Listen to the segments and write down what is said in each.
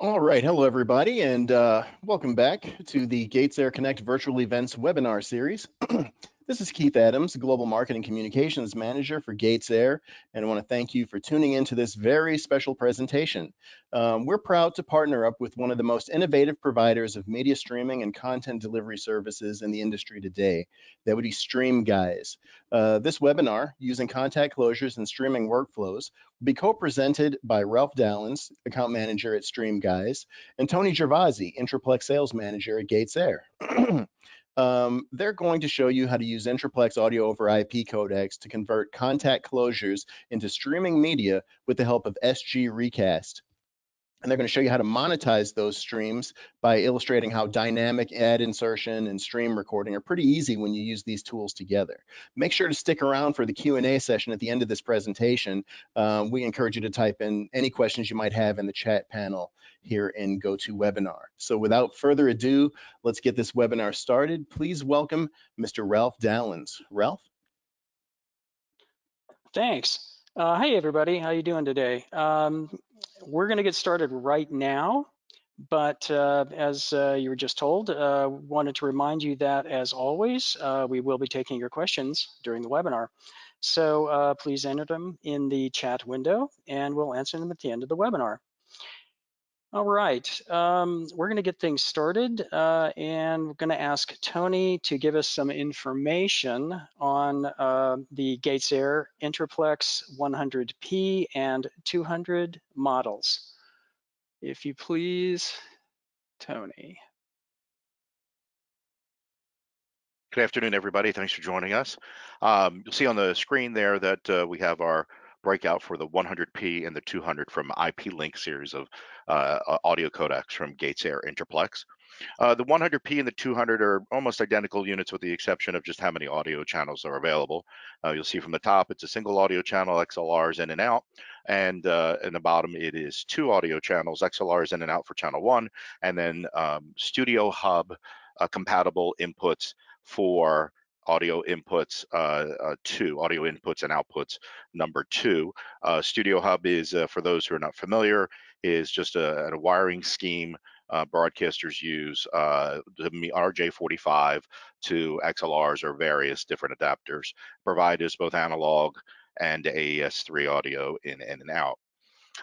All right, hello everybody, and uh, welcome back to the Gates Air Connect Virtual Events webinar series. this is Keith Adams, Global Marketing Communications Manager for Gates Air, and I want to thank you for tuning in to this very special presentation. Um, we're proud to partner up with one of the most innovative providers of media streaming and content delivery services in the industry today. That would be StreamGuys. Uh, this webinar, using contact closures and streaming workflows, will be co-presented by Ralph Dallons, Account Manager at StreamGuys, and Tony Gervasi, Intraplex Sales Manager at Gates Air. Um, they're going to show you how to use Intraplex audio over IP codecs to convert contact closures into streaming media with the help of SG Recast and they're going to show you how to monetize those streams by illustrating how dynamic ad insertion and stream recording are pretty easy when you use these tools together. Make sure to stick around for the Q&A session at the end of this presentation. Um, we encourage you to type in any questions you might have in the chat panel here in GoToWebinar. So without further ado, let's get this webinar started. Please welcome Mr. Ralph Dallons. Ralph? Thanks. Uh, hey everybody, how are you doing today? Um, we're going to get started right now, but uh, as uh, you were just told, uh, wanted to remind you that as always, uh, we will be taking your questions during the webinar. So uh, please enter them in the chat window and we'll answer them at the end of the webinar. All right, um, we're going to get things started uh, and we're going to ask Tony to give us some information on uh, the Gates Air Intraplex 100P and 200 models. If you please, Tony. Good afternoon, everybody. Thanks for joining us. Um, you'll see on the screen there that uh, we have our breakout for the 100p and the 200 from IP Link series of uh, audio codecs from Gates Air Intraplex. Uh, the 100p and the 200 are almost identical units with the exception of just how many audio channels are available. Uh, you'll see from the top, it's a single audio channel, XLRs in and out, and uh, in the bottom, it is two audio channels, XLRs in and out for channel one, and then um, Studio Hub uh, compatible inputs for audio inputs uh, uh, two, audio inputs and outputs number two. Uh, Studio Hub is, for those who are not familiar, is just a, a wiring scheme uh, broadcasters use uh, the RJ45 to XLRs or various different adapters, provide us both analog and AES3 audio in, in and out.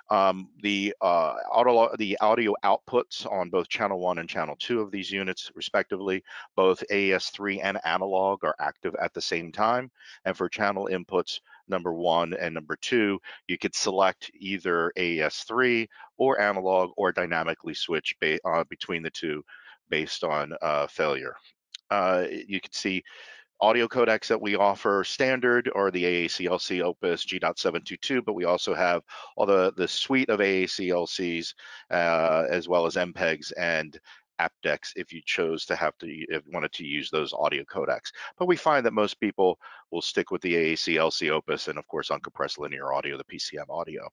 Um, the, uh, audio, the audio outputs on both channel one and channel two of these units, respectively, both AES3 and analog are active at the same time. And for channel inputs number one and number two, you could select either AES3 or analog or dynamically switch uh, between the two based on uh, failure. Uh, you can see audio codecs that we offer standard are the AACLC Opus G.722, but we also have all the, the suite of AACLCs uh, as well as MPEGs and aptX if you chose to have to if you wanted to use those audio codecs. But we find that most people will stick with the AAC LC Opus and of course uncompressed linear audio, the PCM audio.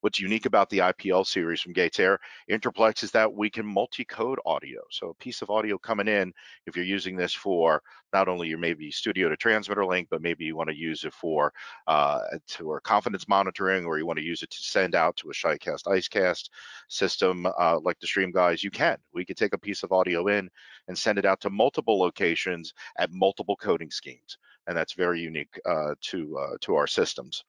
What's unique about the IPL series from Gates Air Intraplex is that we can multi-code audio. So a piece of audio coming in, if you're using this for not only your maybe studio to transmitter link, but maybe you want to use it for uh, to our confidence monitoring, or you want to use it to send out to a Shoutcast Icecast system uh, like the Stream guys, you can. We could take a piece of audio in and send it out to multiple locations at multiple coding schemes and that's very unique uh, to uh, to our systems.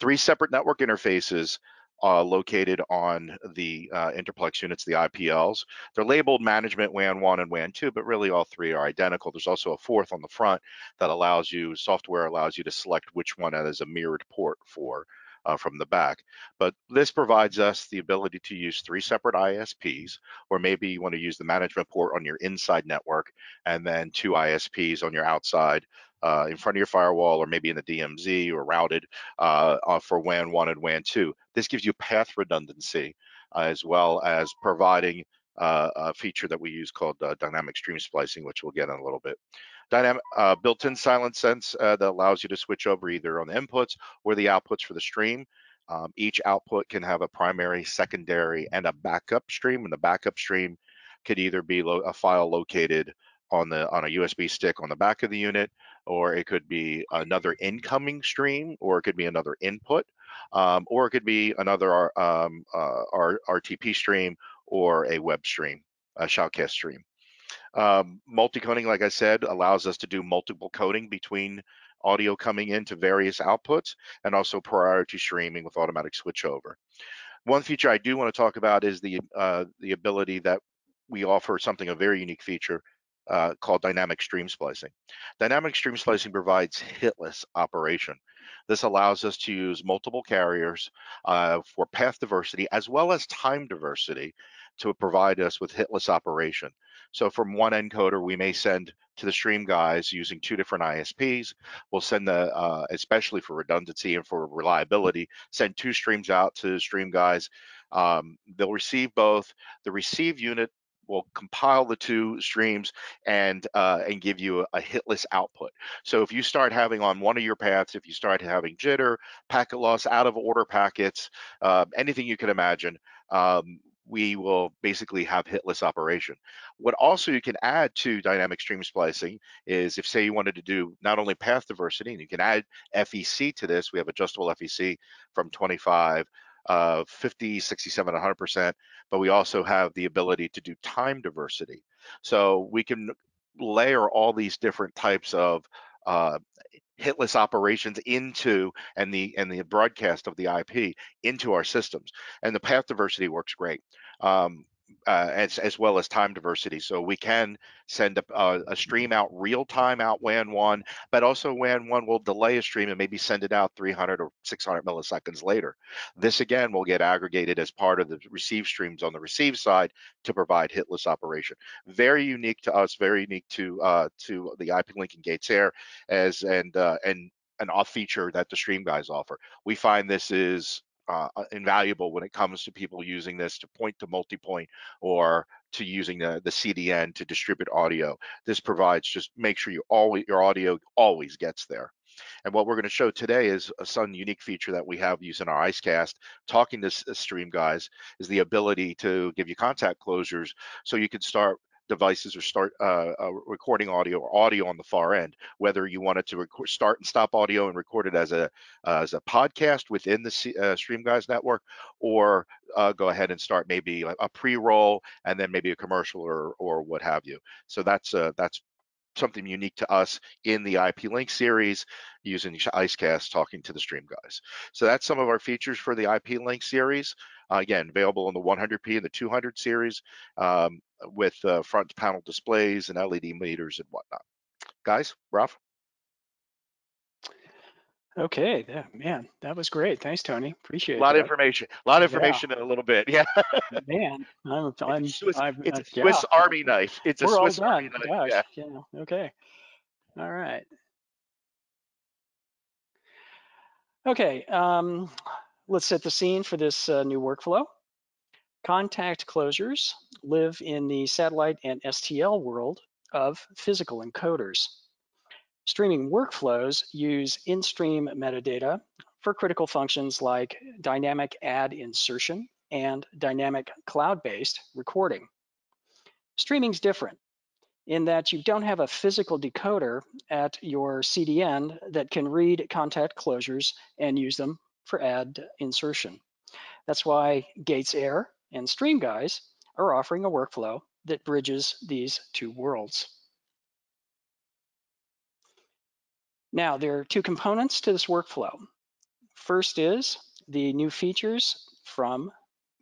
Three separate network interfaces uh, located on the uh, Intraplex units, the IPLs. They're labeled management WAN 1 and WAN 2, but really all three are identical. There's also a fourth on the front that allows you, software allows you to select which one as a mirrored port for uh, from the back. But this provides us the ability to use three separate ISPs, or maybe you want to use the management port on your inside network and then two ISPs on your outside uh, in front of your firewall or maybe in the DMZ or routed uh, uh, for WAN 1 and WAN 2. This gives you path redundancy uh, as well as providing uh, a feature that we use called dynamic stream splicing, which we'll get in a little bit. Dynamic built-in silent sense that allows you to switch over either on the inputs or the outputs for the stream. Um, each output can have a primary, secondary, and a backup stream, and the backup stream could either be a file located on the on a USB stick on the back of the unit, or it could be another incoming stream, or it could be another input, um, or it could be another um, uh, RTP stream, or a web stream, a shoutcast stream. Um, multi-coding, like I said, allows us to do multiple coding between audio coming into various outputs and also priority streaming with automatic switchover. One feature I do want to talk about is the uh, the ability that we offer something a very unique feature uh, called dynamic stream splicing. Dynamic stream splicing provides hitless operation. This allows us to use multiple carriers uh, for path diversity as well as time diversity to provide us with hitless operation. So from one encoder, we may send to the stream guys using two different ISPs. We'll send the, uh, especially for redundancy and for reliability, send two streams out to stream guys. Um, they'll receive both. The receive unit will compile the two streams and uh, and give you a, a, hitless output. So if you start having on one of your paths, if you start having jitter, packet loss, out of order packets, uh, anything you can imagine, um, we will basically have hitless operation. What also you can add to dynamic stream splicing is if say you wanted to do not only path diversity, and you can add FEC to this, we have adjustable FEC from 25, uh, 50, 67, 100%, but we also have the ability to do time diversity. So we can layer all these different types of uh, hitless operations into and the and the broadcast of the IP into our systems. And the path diversity works great. Um, uh, as, as well as time diversity. So we can send a, a, stream out real time out WAN one, but also WAN one will delay a stream and maybe send it out 300 or 600 milliseconds later. This again will get aggregated as part of the receive streams on the receive side to provide hitless operation. Very unique to us, very unique to uh, to the IP Link and Gates Air as and uh, and an off feature that the stream guys offer. We find this is uh, uh, invaluable when it comes to people using this to point to multi-point or to using the, the CDN to distribute audio. This provides just make sure you always your audio always gets there. And what we're going to show today is a some unique feature that we have using our IceCast, talking to stream guys, is the ability to give you contact closures so you can start devices or start uh, uh, recording audio or audio on the far end, whether you wanted to start and stop audio and record it as a uh, as a podcast within the C, uh, Stream Guys network, or uh, go ahead and start maybe a pre-roll and then maybe a commercial or or what have you. So that's that's something unique to us in the IP Link series using IceCast talking to the stream guys. So that's some of our features for the IP Link series. Uh, again, available in the 100p and the 200 series um, with uh, front panel displays and LED meters and whatnot. Guys, Ralph? Okay, yeah, man, that was great. Thanks, Tony. Appreciate it. A lot that. of information. A lot of information yeah. in a little bit. Yeah. man, I'm, I'm, it's a Swiss, I'm, it's a Swiss yeah. Army knife. It's a We're Swiss all Army knife. Gosh, yeah. yeah. Okay. All right. Okay. Um, let's set the scene for this uh, new workflow. Contact closures live in the satellite and STL world of physical encoders. Streaming workflows use in-stream metadata for critical functions like dynamic ad insertion and dynamic cloud-based recording. Streaming's different in that you don't have a physical decoder at your CDN that can read contact closures and use them for ad insertion. That's why Gates Air and Stream Guys are offering a workflow that bridges these two worlds. Now, there are two components to this workflow. First is the new features from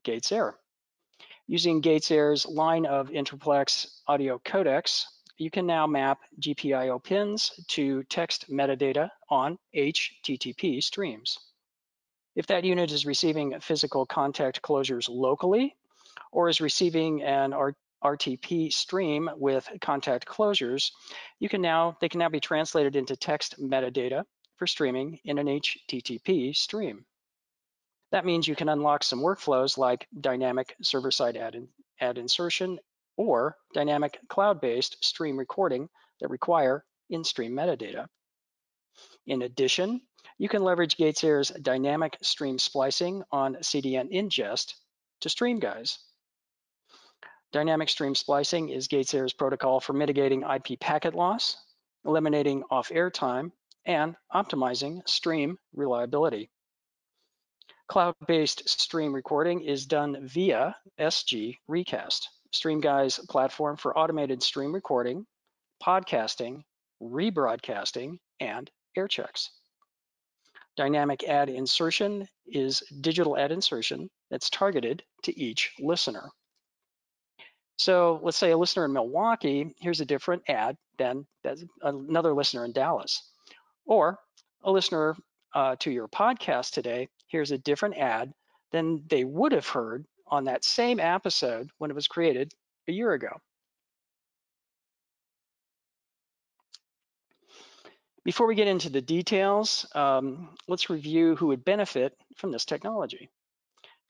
Gates Air. Using Gates Air's line of Intraplex audio codecs, you can now map GPIO pins to text metadata on HTTP streams. If that unit is receiving physical contact closures locally or is receiving an RTP stream with contact closures, you can now they can now be translated into text metadata for streaming in an HTTP stream. That means you can unlock some workflows like dynamic server-side ad, in, ad insertion or dynamic cloud-based stream recording that require in-stream metadata. In addition, you can leverage GatesAir's dynamic stream splicing on CDN ingest to stream guys. Dynamic stream splicing is GatesAir's protocol for mitigating IP packet loss, eliminating off-air time, and optimizing stream reliability. Cloud-based stream recording is done via SG Recast, StreamGuys' platform for automated stream recording, podcasting, rebroadcasting, and air checks. Dynamic ad insertion is digital ad insertion that's targeted to each listener. So let's say a listener in Milwaukee hears a different ad than another listener in Dallas. Or a listener uh, to your podcast today hears a different ad than they would have heard on that same episode when it was created a year ago. Before we get into the details, um, let's review who would benefit from this technology.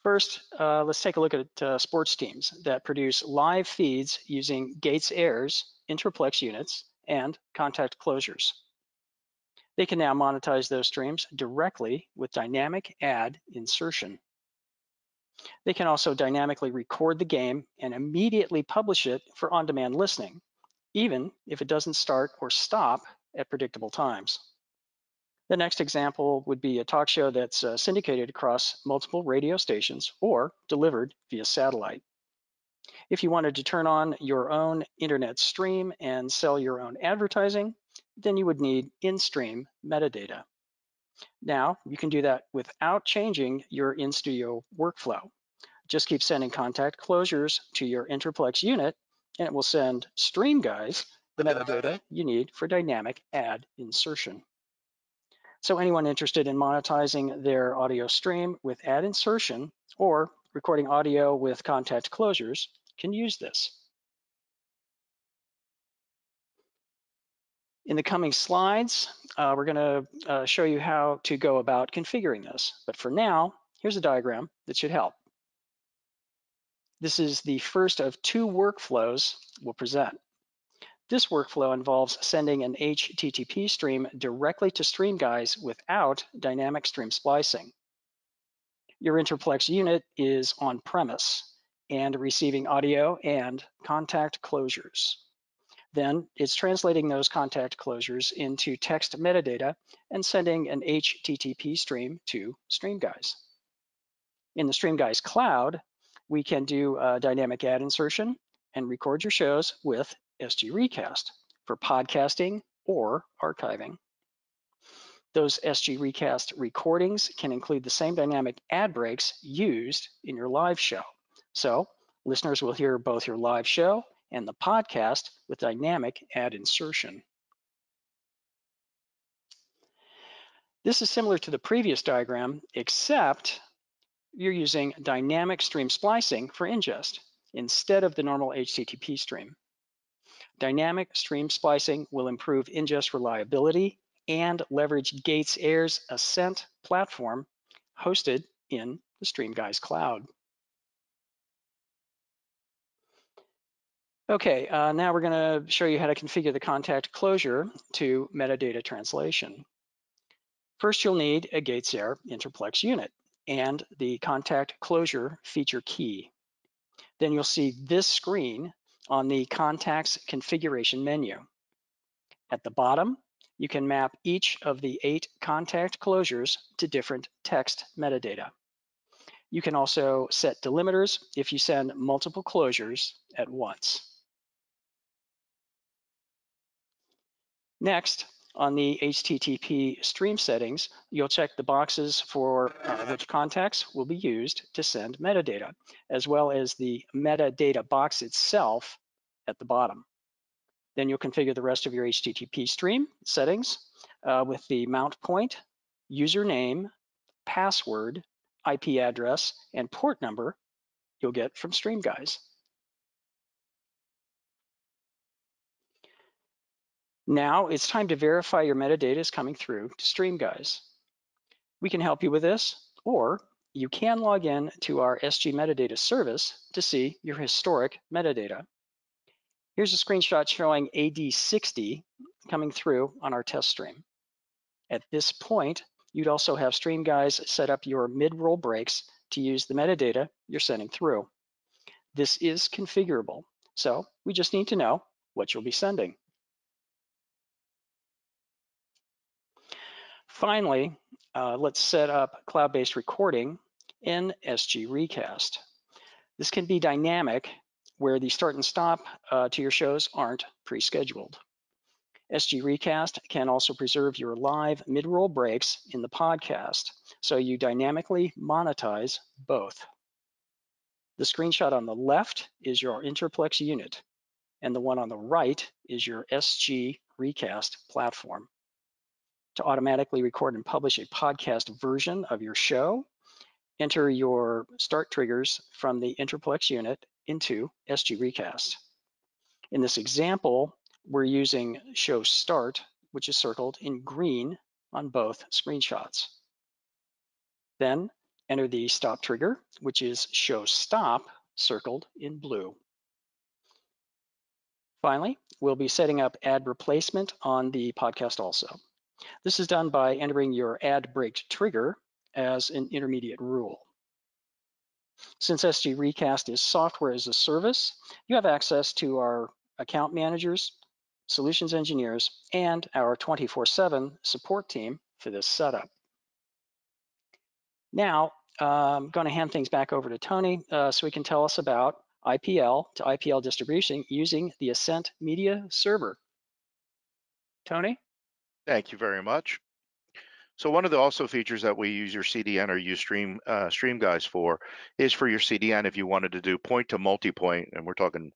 First, uh, let's take a look at uh, sports teams that produce live feeds using Gates Air's Intraplex units and contact closures. They can now monetize those streams directly with dynamic ad insertion. They can also dynamically record the game and immediately publish it for on-demand listening, even if it doesn't start or stop at predictable times. The next example would be a talk show that's uh, syndicated across multiple radio stations or delivered via satellite. If you wanted to turn on your own internet stream and sell your own advertising, then you would need in-stream metadata. Now, you can do that without changing your in-studio workflow. Just keep sending contact closures to your Intraplex unit, and it will send stream guys the metadata you need for dynamic ad insertion. So anyone interested in monetizing their audio stream with ad insertion or recording audio with contact closures can use this. In the coming slides, uh, we're gonna uh, show you how to go about configuring this. But for now, here's a diagram that should help. This is the first of two workflows we'll present. This workflow involves sending an HTTP stream directly to StreamGuys without dynamic stream splicing. Your Intraplex unit is on premise and receiving audio and contact closures. Then it's translating those contact closures into text metadata and sending an HTTP stream to StreamGuys. In the StreamGuys cloud, we can do dynamic ad insertion and record your shows with SG Recast for podcasting or archiving. Those SG Recast recordings can include the same dynamic ad breaks used in your live show. So listeners will hear both your live show and the podcast with dynamic ad insertion. This is similar to the previous diagram, except you're using dynamic stream splicing for ingest instead of the normal HTTP stream. Dynamic stream splicing will improve ingest reliability and leverage Gates Air's Ascent platform hosted in the StreamGuys cloud. Okay, uh, now we're going to show you how to configure the contact closure to metadata translation. First, you'll need a Gates Air Intraplex unit and the contact closure feature key. Then you'll see this screen on the Contacts configuration menu. At the bottom, you can map each of the eight contact closures to different text metadata. You can also set delimiters if you send multiple closures at once. Next, on the HTTP stream settings, you'll check the boxes for uh, which contacts will be used to send metadata, as well as the metadata box itself at the bottom. Then you'll configure the rest of your HTTP stream settings uh, with the mount point, username, password, IP address, and port number you'll get from StreamGuys. Now it's time to verify your metadata is coming through to StreamGuys. We can help you with this, or you can log in to our SG Metadata service to see your historic metadata. Here's a screenshot showing AD60 coming through on our test stream. At this point, you'd also have StreamGuys set up your mid-roll breaks to use the metadata you're sending through. This is configurable, so we just need to know what you'll be sending. Finally, uh, let's set up cloud-based recording in SG Recast. This can be dynamic where the start and stop uh, to your shows aren't pre-scheduled. SG Recast can also preserve your live mid-roll breaks in the podcast, so you dynamically monetize both. The screenshot on the left is your Intraplex unit, and the one on the right is your SG Recast platform. To automatically record and publish a podcast version of your show, enter your start triggers from the Intraplex unit into SG Recast. In this example, we're using show start, which is circled in green on both screenshots. Then enter the stop trigger, which is show stop, circled in blue. Finally, we'll be setting up ad replacement on the podcast also. This is done by entering your ad break trigger as an intermediate rule. Since SG Recast is software as a service, you have access to our account managers, solutions engineers, and our 24-7 support team for this setup. Now, I'm going to hand things back over to Tony uh, so he can tell us about IPL to IPL distribution using the Ascent Media Server. Tony? Thank you very much. So one of the also features that we use your CDN or use Stream uh, Stream Guys for is for your CDN if you wanted to do point to multi-point, and we're talking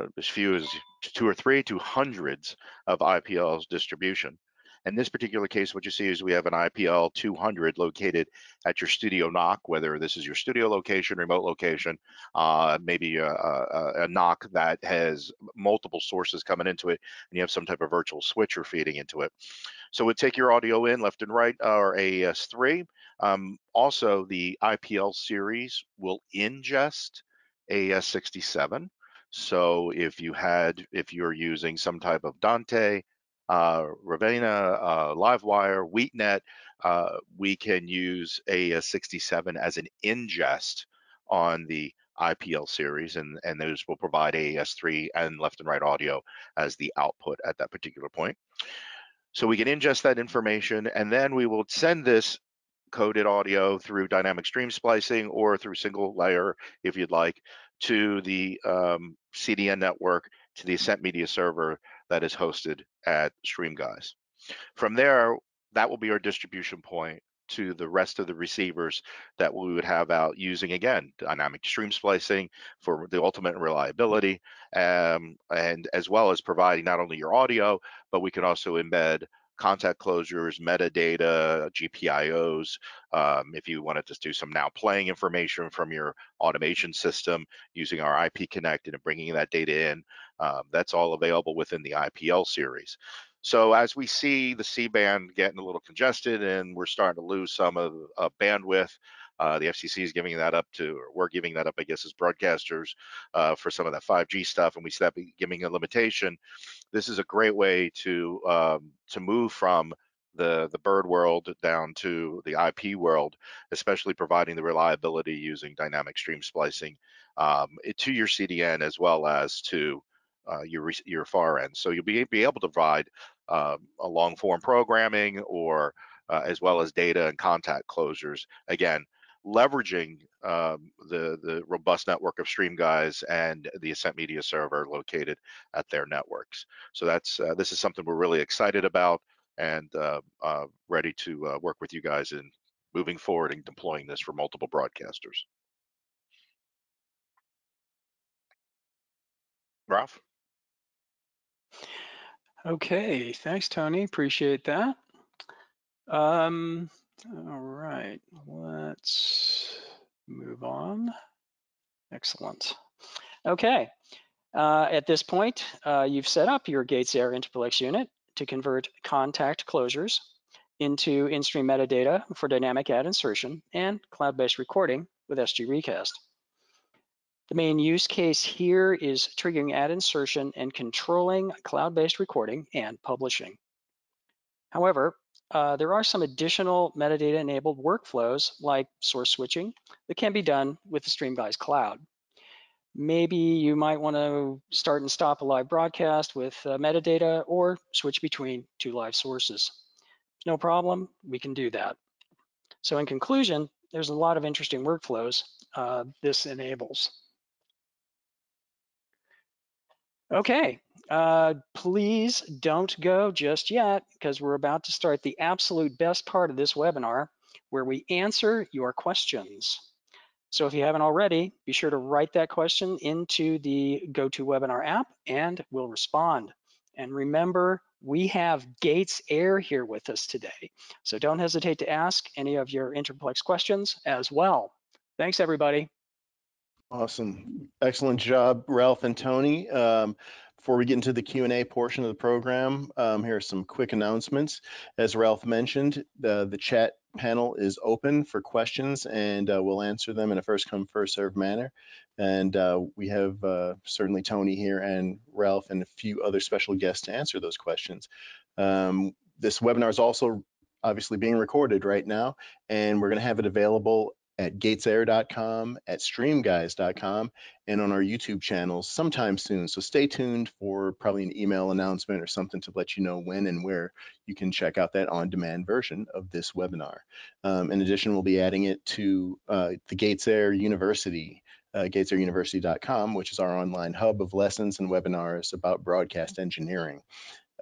uh, as few as two or three to hundreds of IPL's distribution. In this particular case, what you see is we have an IPL 200 located at your studio NOC, whether this is your studio location, remote location, uh, maybe a, a, a NOC that has multiple sources coming into it, and you have some type of virtual switcher feeding into it. So we take your audio in left and right, or AES3. Um, also, the IPL series will ingest AES67. So if you had, if you're using some type of Dante, uh, Ravenna, uh, Livewire, WheatNet, uh, we can use AES67 as an ingest on the IPL series, and, and those will provide AES3 and left and right audio as the output at that particular point. So we can ingest that information, and then we will send this coded audio through dynamic stream splicing or through single layer, if you'd like, to the um, CDN network, to the Ascent Media server that is hosted at StreamGuys. From there, that will be our distribution point to the rest of the receivers that we would have out using again dynamic stream splicing for the ultimate reliability um, and as well as providing not only your audio but we can also embed contact closures, metadata, GPIOs. Um, if you wanted to do some now playing information from your automation system using our IP Connect and bringing that data in, um, that's all available within the IPL series. So as we see the C-band getting a little congested and we're starting to lose some of, of bandwidth, uh, the FCC is giving that up to, or we're giving that up, I guess, as broadcasters uh, for some of that 5G stuff, and we start giving a limitation. This is a great way to um, to move from the the bird world down to the IP world, especially providing the reliability using dynamic stream splicing um, to your CDN as well as to uh, your your far end. So you'll be, be able to provide um, a long form programming or uh, as well as data and contact closures. Again, leveraging um, the the robust network of stream guys and the Ascent Media server located at their networks. So that's uh, this is something we're really excited about and uh, uh, ready to uh, work with you guys in moving forward and deploying this for multiple broadcasters. Ralph? Okay, thanks, Tony. Appreciate that. Um, all right, let's move on. Excellent. Okay, uh, at this point, uh, you've set up your Gates Air Intraplex unit to convert contact closures into in-stream metadata for dynamic ad insertion and cloud-based recording with SG Recast. The main use case here is triggering ad insertion and controlling cloud-based recording and publishing. However, uh, there are some additional metadata-enabled workflows like source switching that can be done with the StreamGuys cloud. Maybe you might want to start and stop a live broadcast with uh, metadata or switch between two live sources. No problem, we can do that. So in conclusion, there's a lot of interesting workflows uh, this enables. Okay, uh, please don't go just yet because we're about to start the absolute best part of this webinar where we answer your questions. So if you haven't already, be sure to write that question into the GoToWebinar app and we'll respond. And remember, we have Gates Air here with us today. So don't hesitate to ask any of your Intraplex questions as well. Thanks, everybody. Awesome. Excellent job, Ralph and Tony. Um, before we get into the Q&A portion of the program, um, here are some quick announcements. As Ralph mentioned, the, the chat panel is open for questions and uh, we'll answer them in a first come, first serve manner. And uh, we have uh, certainly Tony here and Ralph and a few other special guests to answer those questions. Um, this webinar is also obviously being recorded right now and we're going to have it available at gatesair.com, at streamguys.com, and on our YouTube channels sometime soon. So stay tuned for probably an email announcement or something to let you know when and where you can check out that on-demand version of this webinar. Um, in addition, we'll be adding it to uh, the Gates Air University, uh, gatesairuniversity.com, which is our online hub of lessons and webinars about broadcast engineering.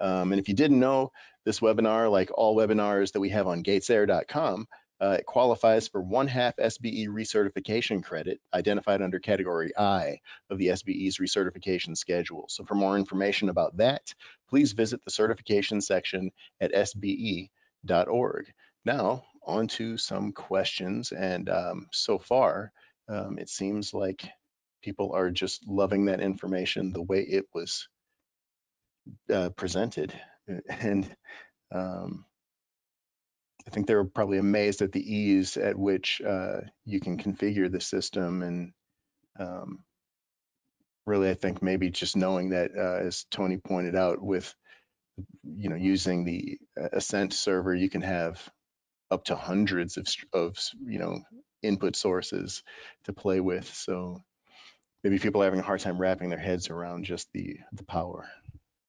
Um, and if you didn't know, this webinar, like all webinars that we have on gatesair.com, uh, it qualifies for one half SBE recertification credit identified under category I of the SBE's recertification schedule. So for more information about that, please visit the certification section at sbe.org. Now on to some questions. And um, so far, um, it seems like people are just loving that information the way it was uh, presented. And um, I think they were probably amazed at the ease at which uh, you can configure the system and um, really I think maybe just knowing that uh, as Tony pointed out with you know using the uh, Ascent server you can have up to hundreds of, of you know input sources to play with so maybe people are having a hard time wrapping their heads around just the the power.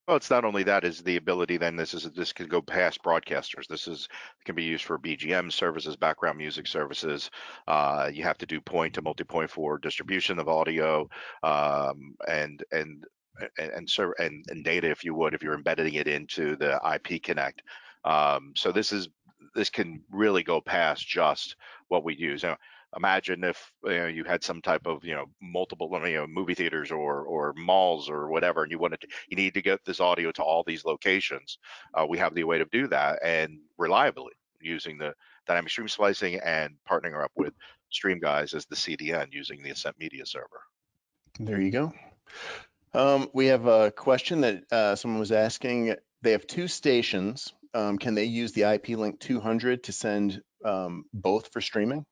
Well, it's not only that is the ability then this is this can go past broadcasters. This is can be used for BGM services, background music services. Uh, you have to do point to multi-point for distribution of audio um, and and and and, serve, and and data if you would if you're embedding it into the IP connect. Um, so this is this can really go past just what we use. Now, imagine if you, know, you had some type of you know multiple you know movie theaters or or malls or whatever and you wanted to you need to get this audio to all these locations uh, we have the way to do that and reliably using the dynamic stream splicing and partnering up with stream guys as the cdn using the ascent media server. There you go. Um, we have a question that uh, someone was asking. They have two stations. Um, can they use the ip link 200 to send um, both for streaming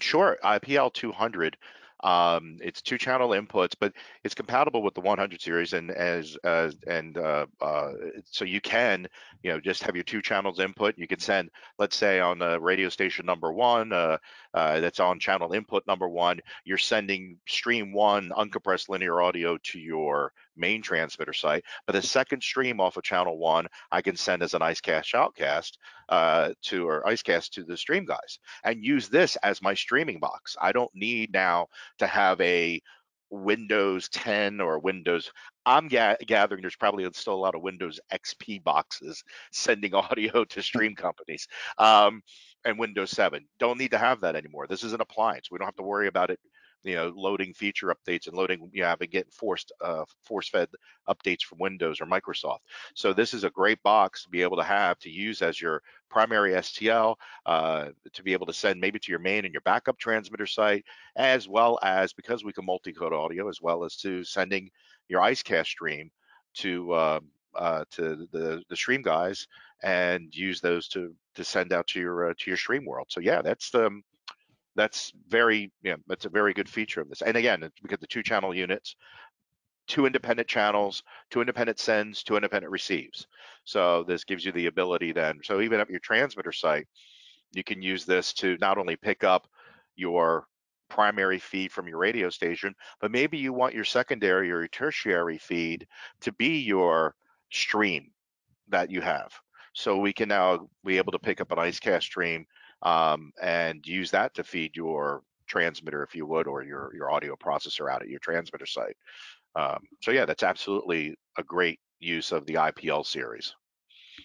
Sure, IPL 200. Um, it's two channel inputs, but it's compatible with the 100 series, and as uh, and uh, uh, so you can, you know, just have your two channels input. You can send, let's say, on the radio station number one, uh, uh, that's on channel input number one. You're sending stream one uncompressed linear audio to your main transmitter site, but the second stream off of channel one, I can send as an IceCast shoutcast uh, to or IceCast to the stream guys and use this as my streaming box. I don't need now to have a Windows 10 or Windows. I'm ga- gathering there's probably still a lot of Windows XP boxes sending audio to stream companies. Um, and Windows 7 don't need to have that anymore. This is an appliance. We don't have to worry about it you know loading feature updates and loading you know having getting forced uh, force fed updates from Windows or Microsoft. So this is a great box to be able to have to use as your primary STL uh, to be able to send maybe to your main and your backup transmitter site, as well as because we can multi-code audio, as well as to sending your IceCast stream to uh, uh, to the the stream guys and use those to to send out to your uh, to your stream world. So yeah, that's the um, that's very yeah that's a very good feature of this. And again it's because the two channel units two independent channels two independent sends two independent receives. So this gives you the ability then so even at your transmitter site you can use this to not only pick up your primary feed from your radio station but maybe you want your secondary or your tertiary feed to be your stream that you have. So we can now be able to pick up an icecast stream um, and use that to feed your transmitter, if you would, or your your audio processor out at your transmitter site. Um, so yeah, that's absolutely a great use of the IPL series.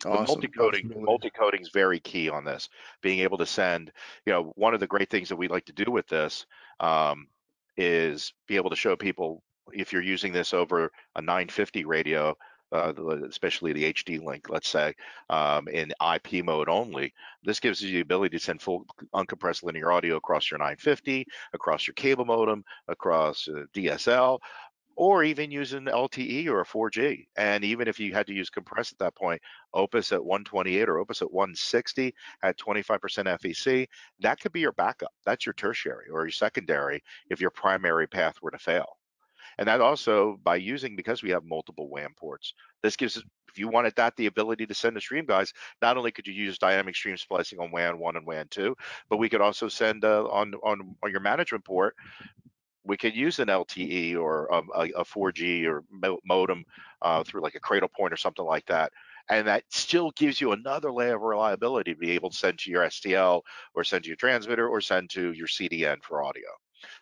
Awesome. multi-coding multi-coding is very key on this being able to send you know one of the great things that we like to do with this um, is be able to show people if you're using this over a 950 radio uh, especially the HD link, let's say, um, in IP mode only. This gives you the ability to send full uncompressed linear audio across your 950, across your cable modem, across uh, DSL, or even using LTE or a 4G. And even if you had to use compress at that point, Opus at 128 or Opus at 160 at 25% FEC, that could be your backup. That's your tertiary or your secondary if your primary path were to fail. And that also by using, because we have multiple WAN ports, this gives, if you wanted that, the ability to send a stream guys, not only could you use dynamic stream splicing on WAN 1 and WAN 2, but we could also send uh, on, on, on your management port, we could use an LTE or um, a, a 4G or modem uh, through like a Cradlepoint or something like that. And that still gives you another layer of reliability to be able to send to your STL or send to your transmitter or send to your CDN for audio.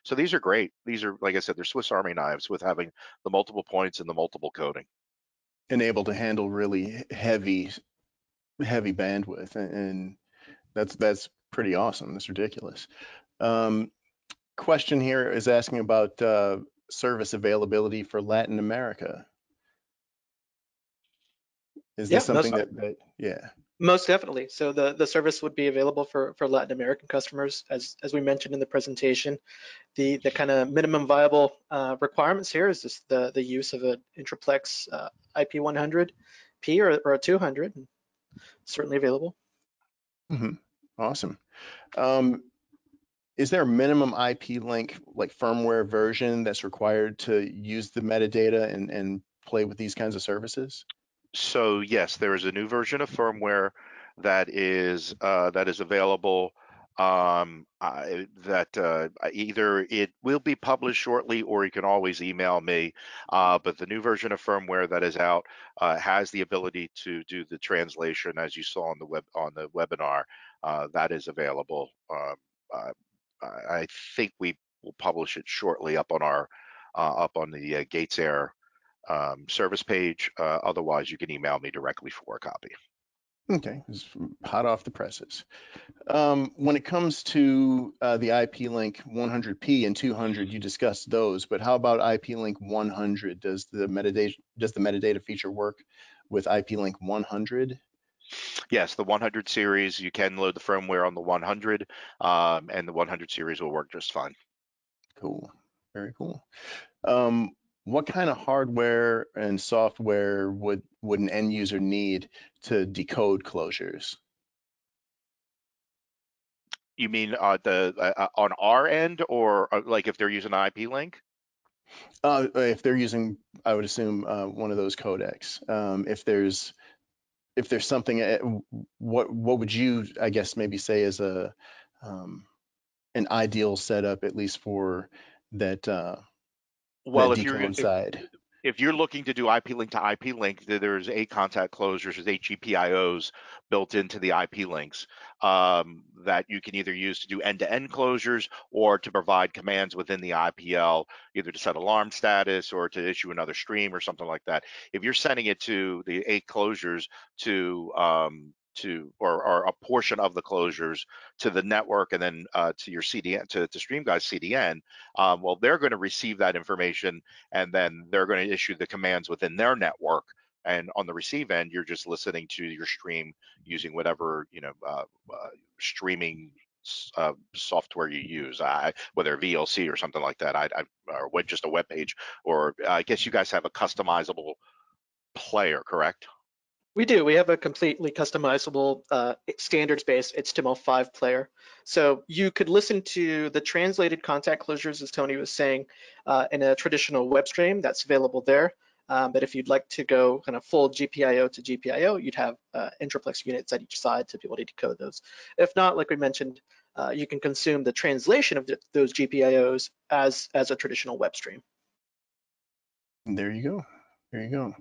So these are great. These are, like I said, they're Swiss Army knives with having the multiple points and the multiple coding. And able to handle really heavy, heavy bandwidth, and that's that's pretty awesome. That's ridiculous. Um, question here is asking about uh, service availability for Latin America. Is this yeah, something that, that, yeah? Most definitely. So the, the service would be available for, for Latin American customers, as, as we mentioned in the presentation. The, the kind of minimum viable uh, requirements here is just the, the use of an Intraplex uh, IP100P or, or a 200, certainly available. Mm -hmm. Awesome. Um, is there a minimum IP link, like firmware version that's required to use the metadata and, and play with these kinds of services? So yes, there is a new version of firmware that is uh, that is available. Um, I, that uh, either it will be published shortly, or you can always email me. Uh, but the new version of firmware that is out uh, has the ability to do the translation, as you saw on the web on the webinar. Uh, that is available. Um, uh, I think we will publish it shortly up on our up on the Gates Air um, service page. Uh, otherwise, you can email me directly for a copy. Okay, it's hot off the presses. Um, when it comes to uh, the IP link 100p and 200, you discussed those, but how about IP link 100? Does the metadata does the metadata feature work with IP link 100? Yes, the 100 series, you can load the firmware on the 100, um, and the 100 series will work just fine. Cool, very cool. Um, what kind of hardware and software would would an end user need to decode closures? You mean uh, the uh, uh on our end, or uh, like if they're using an IP link? Uh, if they're using, I would assume uh, one of those codecs. Um, if there's if there's something, what what would you, I guess, maybe say is a um, an ideal setup, at least for that well, if you're if, if, you're looking to do IP link to IP link, there's a contact closures, there's eight GPIOs built into the IP links um, that you can either use to do end-to-end closures or to provide commands within the IPL, either to set alarm status or to issue another stream or something like that. If you're sending it to the eight closures to um, to or, or, a portion of the closures to the network and then uh, to your CDN to, to StreamGuys CDN, um, well, they're going to receive that information and then they're going to issue the commands within their network. And on the receive end, you're just listening to your stream using whatever you know uh, uh, streaming uh, software you use, whether VLC or something like that, I, I, or just a web page, or I guess you guys have a customizable player, correct? We do. We have a completely customizable uh, standards-based HTML5 player. So you could listen to the translated contact closures, as Tony was saying, uh, in a traditional web stream that's available there. Um, but if you'd like to go kind of full GPIO to GPIO, you'd have uh, Intraplex units at each side to be able to decode those. If not, like we mentioned, uh, you can consume the translation of those GPIOs as, as a traditional web stream. There you go. There you go.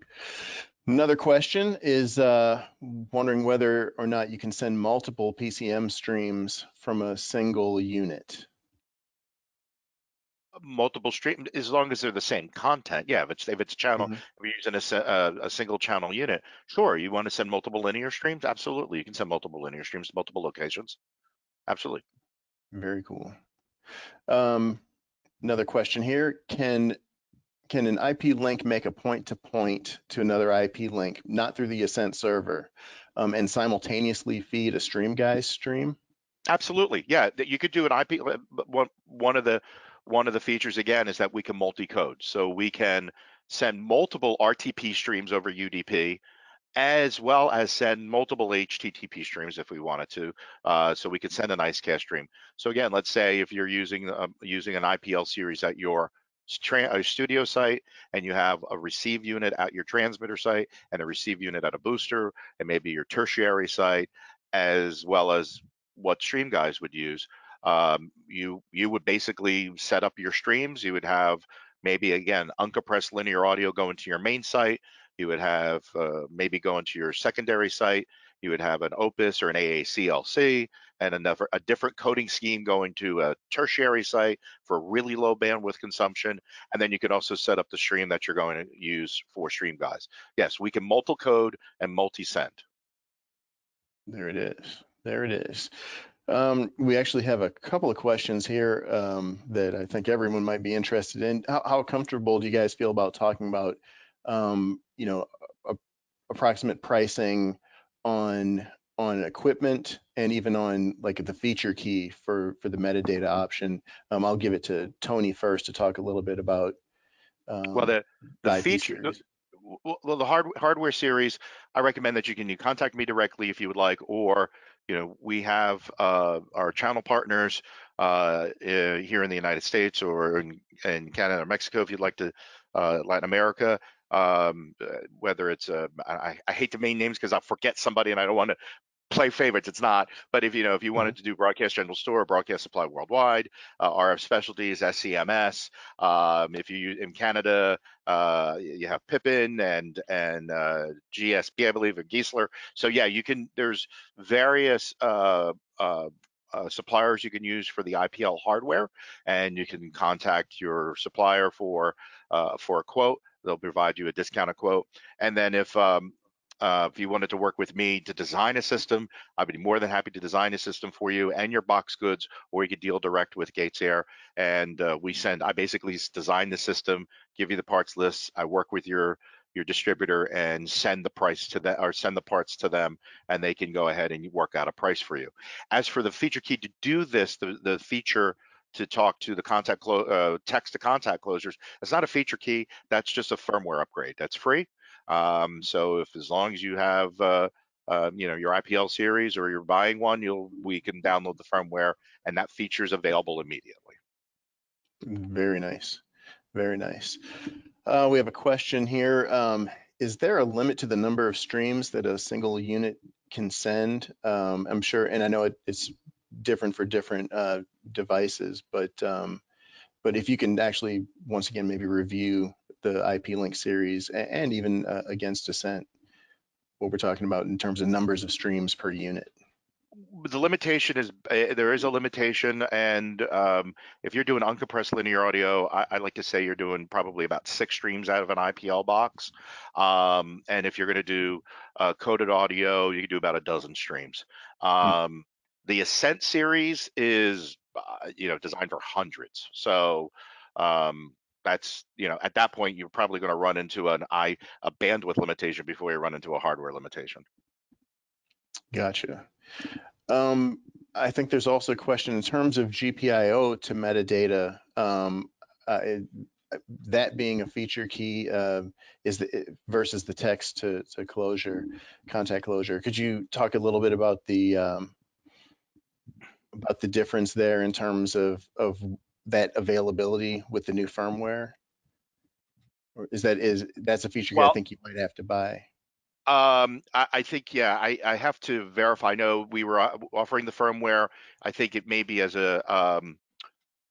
Another question is uh, wondering whether or not you can send multiple PCM streams from a single unit. multiple stream as long as they're the same content yeah if it's if it's channel Mhm. if you're using a, se- uh, a single channel unit sure you want to send multiple linear streams absolutely you can send multiple linear streams to multiple locations absolutely Very cool. Um, another question here: Can can an IP link make a point to point to another IP link, not through the Ascent server, um, and simultaneously feed a StreamGuys stream? absolutely yeah you could do an ip uh, one one of the one of the features again is that we can multi-code so we can send multiple rtp streams over udp as well as send multiple HTTP streams if we wanted to. Uh, so we could send an IceCast stream. So again, let's say if you're using um, using an IPL series at your uh, studio site and you have a receive unit at your transmitter site and a receive unit at a booster and maybe your tertiary site, as well as what StreamGuys would use. Um, you you would basically set up your streams. You would have maybe again uncompressed linear audio going to your main site you would have uh, maybe going to your secondary site. You would have an Opus or an AACLC and another a different coding scheme going to a tertiary site for really low bandwidth consumption. And then you could also set up the stream that you're going to use for StreamGuys. Yes, we can multi-code and multi-send. There it is. There it is. Um, we actually have a couple of questions here um, that I think everyone might be interested in. How, how comfortable do you guys feel about talking about, um, you know, a, approximate pricing on on equipment and even on like the feature key for for the metadata option? Um, I'll give it to Tony first to talk a little bit about. Um, Well, the the feature, series. well, the hard, hardware series, I recommend that you can you contact me directly if you would like, or you know, we have uh, our channel partners uh, uh, here in the United States or in, in Canada or Mexico if you'd like to, uh, Latin America. Um, uh, whether it's uh, I, I hate to name names because I'll forget somebody and I don't want to play favorites. It's not, but if you know if you wanted to do broadcast general store, broadcast supply worldwide, uh, RF specialties, SCMS. Um, if you in Canada, uh, you have Pippin and and uh, GSP, I believe, or Geisler. So yeah, you can. There's various. Uh, uh, uh, suppliers you can use for the IPL hardware, and you can contact your supplier for uh, for a quote. They'll provide you a discounted quote, and then if um, uh, if you wanted to work with me to design a system, I'd be more than happy to design a system for you and your box goods, or you could deal direct with GatesAir. And uh, we send, I basically design the system, give you the parts list. I work with your your distributor and send the price to them or send the parts to them and they can go ahead and work out a price for you. As for the feature key to do this, the, the feature to talk to the contact uh, text to contact closures, it's not a feature key. That's just a firmware upgrade. That's free. Um, so if as long as you have uh, uh, you know your IPL series or you're buying one, you'll we can download the firmware and that feature is available immediately. Very nice. Very nice. Uh, we have a question here. Um, is there a limit to the number of streams that a single unit can send? Um, I'm sure, and I know it, it's different for different uh, devices, but um, but if you can actually once again maybe review the IP Link series and, and even uh, against Ascent, what we're talking about in terms of numbers of streams per unit. the limitation is uh, there is a limitation and um, if you're doing uncompressed linear audio I, I like to say you're doing probably about six streams out of an ipl box. Um, and if you're going to do uh, coded audio you can do about a dozen streams. Um, the ascent series is uh, you know designed for hundreds so um, that's you know at that point you're probably going to run into an i a bandwidth limitation before you run into a hardware limitation Gotcha. Um, I think there's also a question in terms of GPIO to metadata. Um, uh, it, that being a feature key uh, is the versus the text to, to closure, contact closure. Could you talk a little bit about the um, about the difference there in terms of of that availability with the new firmware? Or is that is that's a feature I think you might have to buy? Um, I, I think yeah, I, I have to verify. I know we were uh, offering the firmware. I think it may be as a um,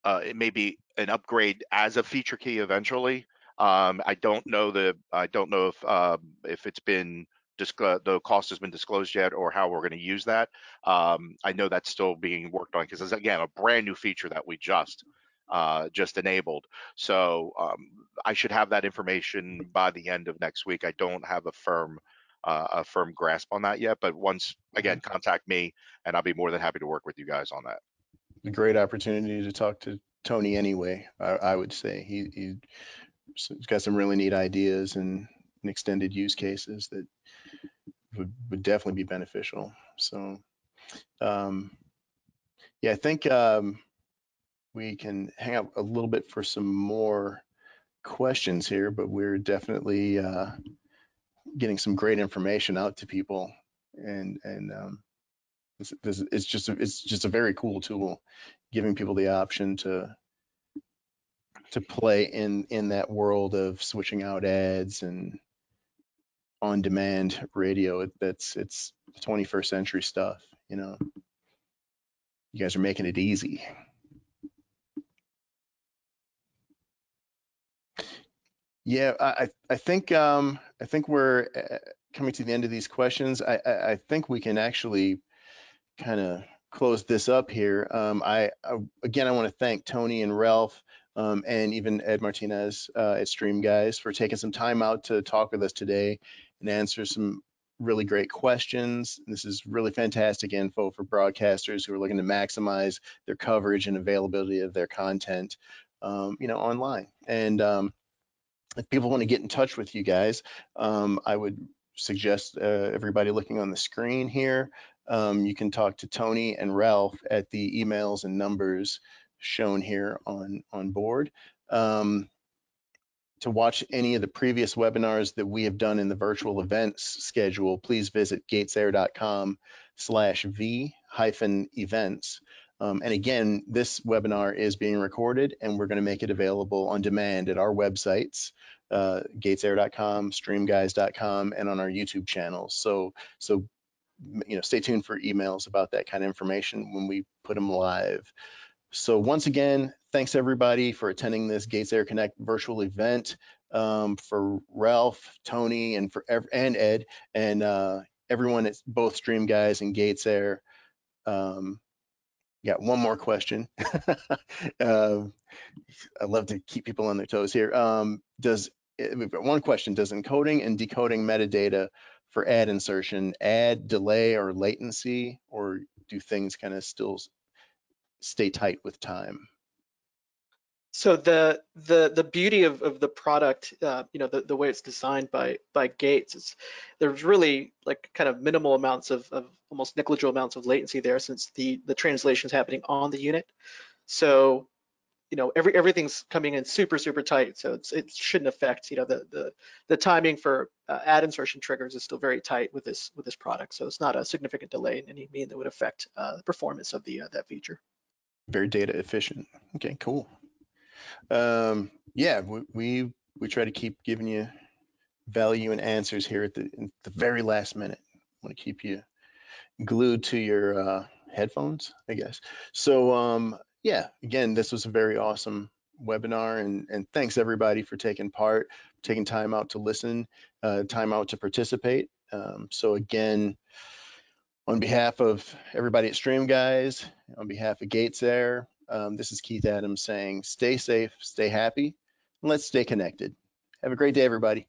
uh, it may be an upgrade as a feature key eventually. Um, I don't know the I don't know if um, if it's been the cost has been disclosed yet or how we're going to use that. Um, I know that's still being worked on because it's again a brand new feature that we just uh, just enabled. So um, I should have that information by the end of next week. I don't have a firm uh, a firm grasp on that yet, but once again, contact me and I'll be more than happy to work with you guys on that. A great opportunity to talk to Tony anyway. I, I would say he, he he's got some really neat ideas and, and extended use cases that would, would definitely be beneficial. So, um, yeah, I think um, we can hang out a little bit for some more questions here, but we're definitely uh, getting some great information out to people, and and um, this, it's just a, it's just a very cool tool, giving people the option to to play in in that world of switching out ads and on demand radio. It, that's it's 21st century stuff, you know. You guys are making it easy. Yeah, I I think um I think we're uh, coming to the end of these questions. I I, I think we can actually kind of close this up here. Um, I, I again I want to thank Tony and Ralph um, and even Ed Martinez uh, at StreamGuys for taking some time out to talk with us today and answer some really great questions. This is really fantastic info for broadcasters who are looking to maximize their coverage and availability of their content, um, you know, online. And um, if people want to get in touch with you guys, um, I would suggest uh, everybody looking on the screen here, um, you can talk to Tony and Ralph at the emails and numbers shown here on, on board. Um, to watch any of the previous webinars that we have done in the virtual events schedule, please visit gatesair.com slash v hyphen events. Um, and again, this webinar is being recorded and we're going to make it available on demand at our websites, uh, gatesair.com, streamguys.com, and on our YouTube channels. So, so, you know, stay tuned for emails about that kind of information when we put them live. So once again, thanks everybody for attending this GatesAir Connect virtual event. Um, for Ralph, Tony, and for and Ed, and uh, everyone at both StreamGuys and GatesAir. Um, got one more question. uh, I love to keep people on their toes here. Um, does eh, we've got one question? Does encoding and decoding metadata for ad insertion add delay or latency, or do things kind of still stay tight with time? So the the the beauty of, of the product, uh, you know, the, the way it's designed by by Gates is there's really like kind of minimal amounts of, of almost negligible amounts of latency there since the the translation is happening on the unit. So you know every everything's coming in super super tight so it shouldn't affect you know the the the timing for uh, ad insertion triggers is still very tight with this with this product so it's not a significant delay in any mean that would affect uh, the performance of the uh, that feature. Very data efficient. Okay cool um, yeah, we, we, we try to keep giving you value and answers here at the, the very last minute. want to keep you glued to your uh, headphones, I guess. So um, yeah, again, this was a very awesome webinar and, and thanks everybody for taking part, taking time out to listen, uh, time out to participate. Um, so again, on behalf of everybody at StreamGuys, on behalf of GatesAir, um, this is Keith Adams saying, stay safe, stay happy, and let's stay connected. Have a great day, everybody.